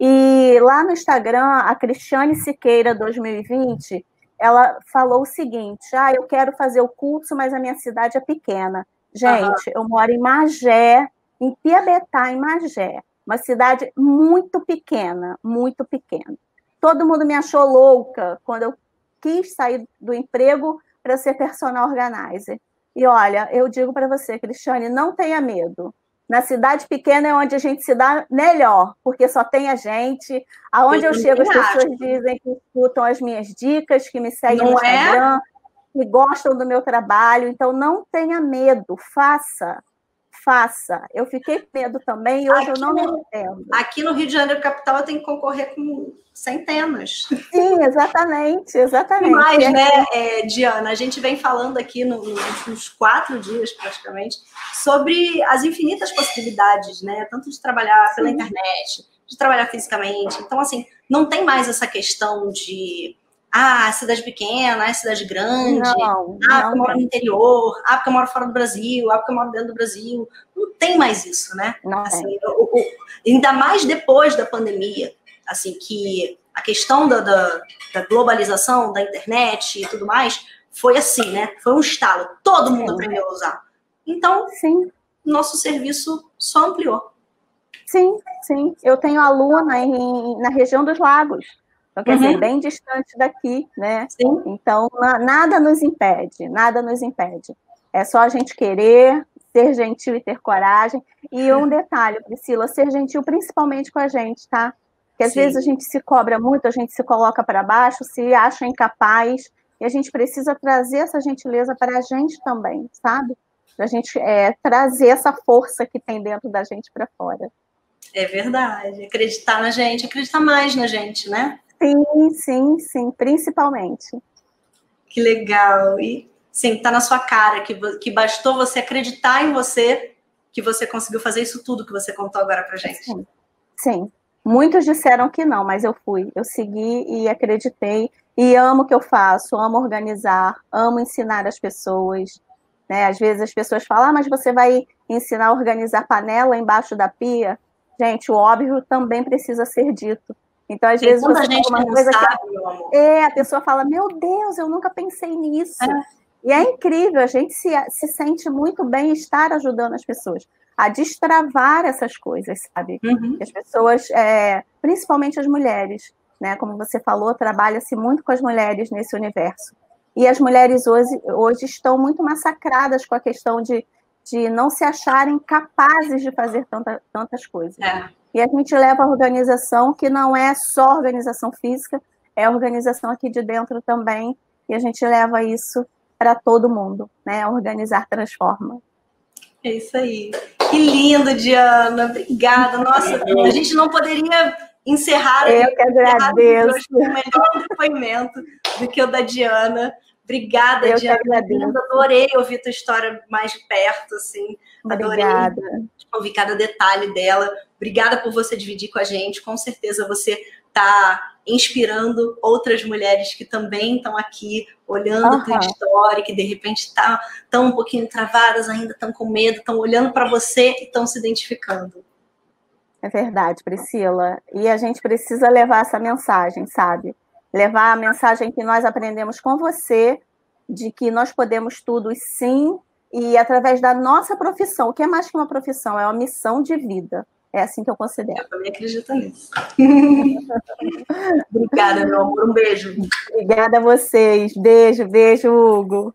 E lá no Instagram, a Cristiane Siqueira 2020, ela falou o seguinte: ah, eu quero fazer o curso, mas a minha cidade é pequena. Gente, uhum. eu moro em Magé, em Piabetá, em Magé, uma cidade muito pequena, muito pequena. Todo mundo me achou louca quando eu quis sair do emprego para ser personal organizer. E olha, eu digo para você, Cristiane, não tenha medo. Na cidade pequena é onde a gente se dá melhor, porque só tem a gente. Aonde eu, eu chego, as pessoas dizem que escutam as minhas dicas, que me seguem não no é? Instagram, é? que gostam do meu trabalho. Então, não tenha medo, faça faça. Eu fiquei com medo também e hoje aqui eu não no, me arrependo. Aqui no Rio de Janeiro capital eu tenho que concorrer com centenas. Sim, exatamente, exatamente. Mas, é né, é, Diana, a gente vem falando aqui nos últimos quatro dias, praticamente, sobre as infinitas possibilidades, né? Tanto de trabalhar pela Sim. internet, de trabalhar fisicamente. Então, assim, não tem mais essa questão de ah, cidade pequena, ah, cidade grande, não, ah, porque eu moro no interior, ah, porque eu moro fora do Brasil, ah, porque eu moro dentro do Brasil. Não tem mais isso, né? Não assim, o, o, ainda mais depois da pandemia, assim, que a questão da, da, da, globalização, da internet e tudo mais, foi assim, né? Foi um estalo, todo mundo Sim. aprendeu a usar. Então, Sim. nosso serviço só ampliou. Sim, sim. Eu tenho aluna em, na região dos lagos. Então, quer uhum. dizer, bem distante daqui, né? Sim. Então, na, nada nos impede, nada nos impede. É só a gente querer, ser gentil e ter coragem. E um detalhe, Priscila, ser gentil principalmente com a gente, tá? Porque às Sim. vezes a gente se cobra muito, a gente se coloca para baixo, se acha incapaz, e a gente precisa trazer essa gentileza para a gente também, sabe? Para a gente é, trazer essa força que tem dentro da gente para fora. É verdade. Acreditar na gente, acreditar mais na gente, né? Sim, sim, sim, principalmente. Que legal. E sim, tá na sua cara que, que bastou você acreditar em você que você conseguiu fazer isso tudo que você contou agora pra gente. Sim. sim. Muitos disseram que não, mas eu fui. Eu segui e acreditei. E amo o que eu faço, amo organizar, amo ensinar as pessoas. Né? Às vezes as pessoas falam, ah, mas você vai ensinar a organizar panela embaixo da pia? Gente, o óbvio também precisa ser dito. Então, às Tem vezes, você gente fala uma coisa sabe, que. É, a pessoa fala: Meu Deus, eu nunca pensei nisso. É. E é incrível, a gente se, se sente muito bem estar ajudando as pessoas a destravar essas coisas, sabe? Uhum. As pessoas, é, principalmente as mulheres, né? Como você falou, trabalha-se muito com as mulheres nesse universo. E as mulheres hoje, hoje estão muito massacradas com a questão de, de não se acharem capazes de fazer tanta, tantas coisas. É. E a gente leva a organização, que não é só organização física, é a organização aqui de dentro também, e a gente leva isso para todo mundo, né? Organizar transforma. É isso aí. Que lindo, Diana. Obrigada. Nossa, a gente não poderia encerrar. Eu que agradeço. O melhor depoimento do que o da Diana. Obrigada, Eu Diana. Adorei ouvir tua história mais de perto, assim. Obrigada. Adorei ouvir cada detalhe dela. Obrigada por você dividir com a gente. Com certeza você está inspirando outras mulheres que também estão aqui olhando uhum. a tua história, que de repente tá, estão um pouquinho travadas, ainda estão com medo, estão olhando para você e estão se identificando. É verdade, Priscila. E a gente precisa levar essa mensagem, sabe? Levar a mensagem que nós aprendemos com você, de que nós podemos tudo sim, e através da nossa profissão, o que é mais que uma profissão, é uma missão de vida. É assim que eu considero. Eu também acredito nisso. Obrigada, meu amor. Um beijo. Obrigada a vocês. Beijo, beijo, Hugo.